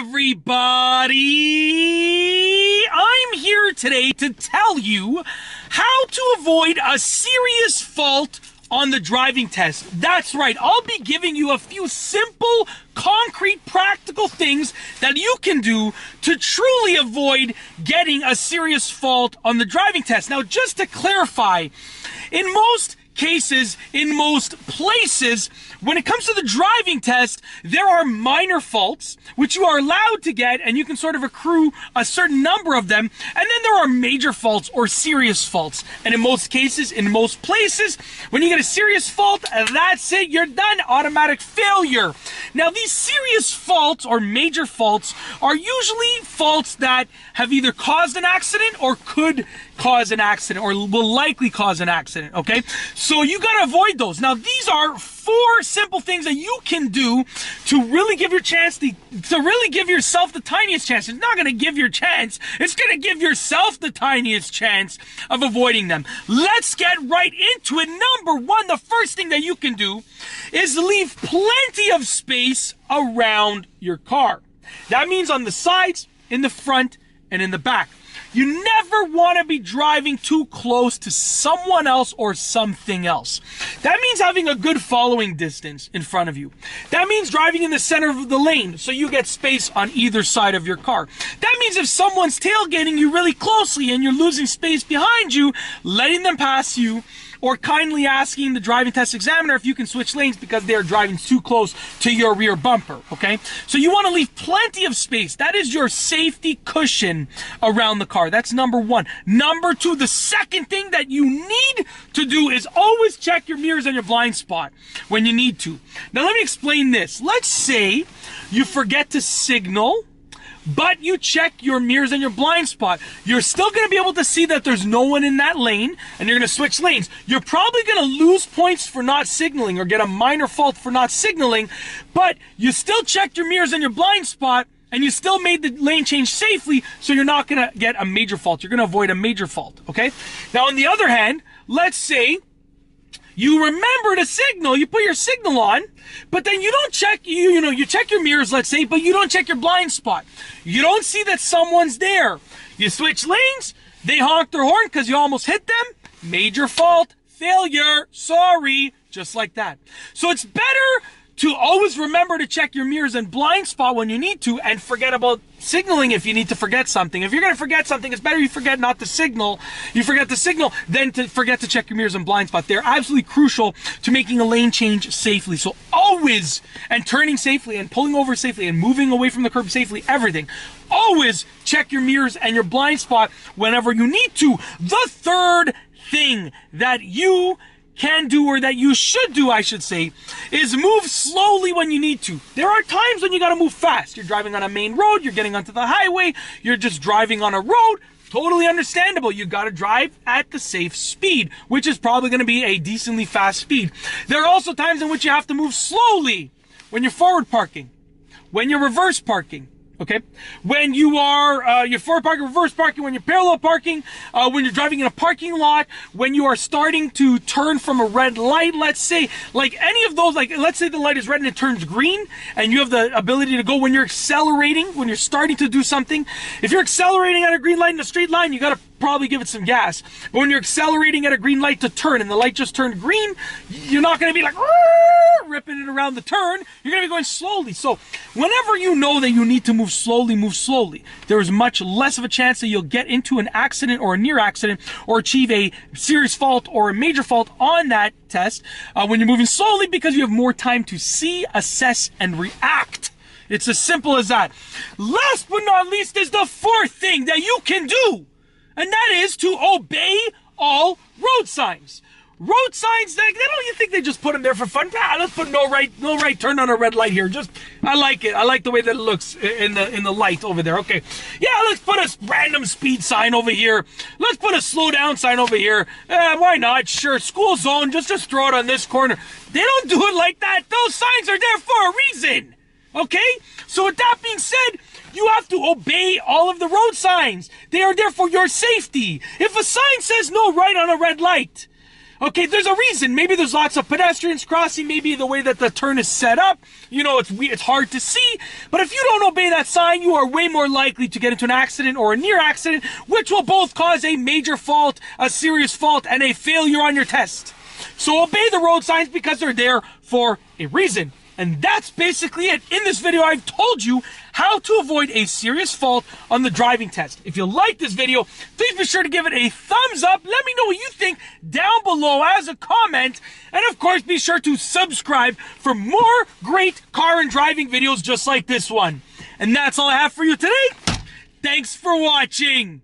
everybody! I'm here today to tell you how to avoid a serious fault on the driving test. That's right, I'll be giving you a few simple, concrete, practical things that you can do to truly avoid getting a serious fault on the driving test. Now, just to clarify, in most cases, in most places, when it comes to the driving test, there are minor faults, which you are allowed to get, and you can sort of accrue a certain number of them. And then there are major faults or serious faults. And in most cases, in most places, when you get a serious fault, that's it, you're done. Automatic failure. Now, these serious faults or major faults are usually faults that have either caused an accident or could cause an accident or will likely cause an accident, okay? So you gotta avoid those. Now, these are four simple things that you can do to really give your chance the, to really give yourself the tiniest chance. It's not gonna give your chance, it's gonna give yourself the tiniest chance of avoiding them. Let's get right into it. Number one, the first thing that you can do is leave plenty of space around your car. That means on the sides, in the front, and in the back. You never want to be driving too close to someone else or something else. That means having a good following distance in front of you. That means driving in the center of the lane so you get space on either side of your car. That means if someone's tailgating you really closely and you're losing space behind you, letting them pass you or kindly asking the driving test examiner if you can switch lanes because they're driving too close to your rear bumper, okay? So you want to leave plenty of space. That is your safety cushion around the car. That's number one. Number two, the second thing that you need to do is always check your mirrors and your blind spot when you need to. Now let me explain this. Let's say you forget to signal but you check your mirrors and your blind spot. You're still going to be able to see that there's no one in that lane and you're going to switch lanes. You're probably going to lose points for not signaling or get a minor fault for not signaling, but you still checked your mirrors and your blind spot and you still made the lane change safely, so you're not going to get a major fault. You're going to avoid a major fault, okay? Now, on the other hand, let's say you remember to signal, you put your signal on, but then you don't check, you, you know, you check your mirrors, let's say, but you don't check your blind spot. You don't see that someone's there. You switch lanes, they honk their horn because you almost hit them. Major fault, failure, sorry, just like that. So it's better to always remember to check your mirrors and blind spot when you need to and forget about signaling if you need to forget something. If you're going to forget something, it's better you forget not to signal. You forget to signal than to forget to check your mirrors and blind spot. They're absolutely crucial to making a lane change safely. So always, and turning safely and pulling over safely and moving away from the curb safely, everything. Always check your mirrors and your blind spot whenever you need to. The third thing that you can do or that you should do, I should say, is move slowly when you need to. There are times when you gotta move fast. You're driving on a main road, you're getting onto the highway, you're just driving on a road. Totally understandable. You gotta drive at the safe speed, which is probably gonna be a decently fast speed. There are also times in which you have to move slowly when you're forward parking, when you're reverse parking, Okay, when you are uh, you're forward parking, reverse parking, when you're parallel parking, uh, when you're driving in a parking lot, when you are starting to turn from a red light, let's say, like any of those, like let's say the light is red and it turns green, and you have the ability to go when you're accelerating, when you're starting to do something. If you're accelerating at a green light in a straight line, you gotta probably give it some gas. But when you're accelerating at a green light to turn and the light just turned green, you're not going to be like ripping it around the turn. You're going to be going slowly. So whenever you know that you need to move slowly, move slowly. There is much less of a chance that you'll get into an accident or a near accident or achieve a serious fault or a major fault on that test uh, when you're moving slowly because you have more time to see, assess, and react. It's as simple as that. Last but not least is the fourth thing that you can do and that is to obey all road signs. Road signs, they, they don't you think they just put them there for fun? Let's put no right, no right turn on a red light here. Just, I like it. I like the way that it looks in the in the light over there. Okay, yeah, let's put a random speed sign over here. Let's put a slow down sign over here. Eh, why not? Sure, school zone. Just just throw it on this corner. They don't do it like that. Those signs are there for a reason. Okay. So with that being said, you have to obey all of the road signs. They are there for your safety. If a sign says no right on a red light, Okay, there's a reason. Maybe there's lots of pedestrians crossing. Maybe the way that the turn is set up, you know, it's it's hard to see. But if you don't obey that sign, you are way more likely to get into an accident or a near accident, which will both cause a major fault, a serious fault, and a failure on your test. So obey the road signs because they're there for a reason. And that's basically it. In this video, I've told you how to avoid a serious fault on the driving test. If you like this video, please be sure to give it a thumbs up. Let me know what you think down below as a comment. And of course, be sure to subscribe for more great car and driving videos just like this one. And that's all I have for you today. Thanks for watching.